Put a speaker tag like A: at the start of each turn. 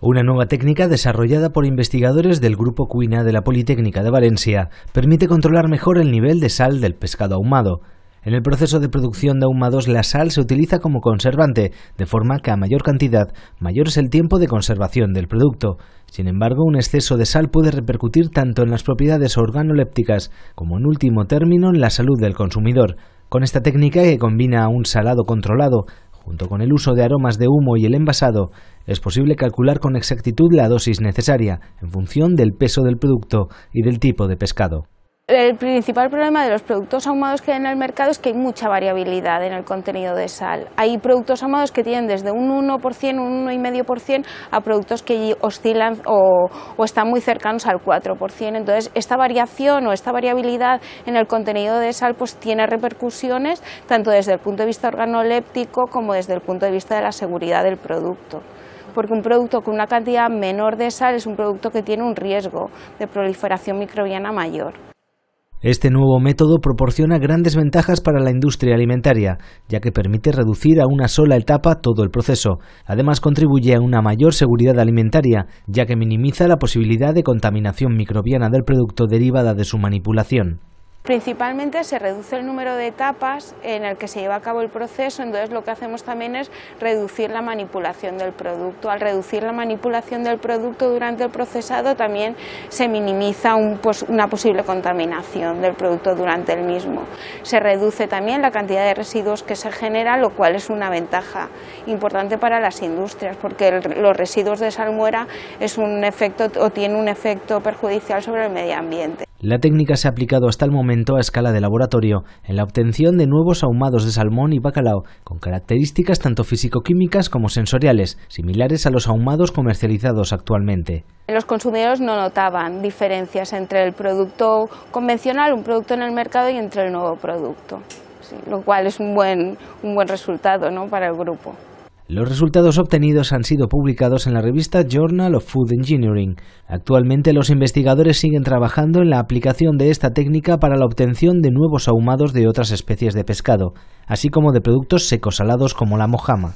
A: Una nueva técnica desarrollada por investigadores del Grupo Cuina de la Politécnica de Valencia permite controlar mejor el nivel de sal del pescado ahumado. En el proceso de producción de ahumados la sal se utiliza como conservante, de forma que a mayor cantidad, mayor es el tiempo de conservación del producto. Sin embargo, un exceso de sal puede repercutir tanto en las propiedades organolépticas como en último término en la salud del consumidor. Con esta técnica que combina un salado controlado, Junto con el uso de aromas de humo y el envasado, es posible calcular con exactitud la dosis necesaria en función del peso del producto y del tipo de pescado.
B: El principal problema de los productos ahumados que hay en el mercado es que hay mucha variabilidad en el contenido de sal. Hay productos ahumados que tienen desde un 1%, un 1,5% a productos que oscilan o, están muy cercanos al 4%. Entonces, esta variación o esta variabilidad en el contenido de sal pues tiene repercusiones tanto desde el punto de vista organoléptico como desde el punto de vista de la seguridad del producto porque un producto con una cantidad menor de sal es un producto que tiene un riesgo de proliferación microbiana mayor.
A: Este nuevo método proporciona grandes ventajas para la industria alimentaria, ya que permite reducir a una sola etapa todo el proceso. Además, contribuye a una mayor seguridad alimentaria, ya que minimiza la posibilidad de contaminación microbiana del producto derivada de su manipulación.
B: Principalmente se reduce el número de etapas en el que se lleva a cabo el proceso, entonces lo que hacemos también es reducir la manipulación del producto. Al reducir la manipulación del producto durante el procesado también se minimiza pues, una posible contaminación del producto durante el mismo. Se reduce también la cantidad de residuos que se genera, lo cual es una ventaja importante para las industrias, porque los residuos de salmuera es un efecto o tiene un efecto perjudicial sobre el medio ambiente.
A: La técnica se ha aplicado hasta el momento a escala de laboratorio en la obtención de nuevos ahumados de salmón y bacalao con características tanto físico-químicas como sensoriales, similares a los ahumados comercializados actualmente.
B: Los consumidores no notaban diferencias entre el producto convencional, un producto en el mercado y entre el nuevo producto, lo cual es un buen, un buen resultado ¿no? para el grupo.
A: Los resultados obtenidos han sido publicados en la revista Journal of Food Engineering. Actualmente los investigadores siguen trabajando en la aplicación de esta técnica para la obtención de nuevos ahumados de otras especies de pescado, así como de productos secos salados como la mojama.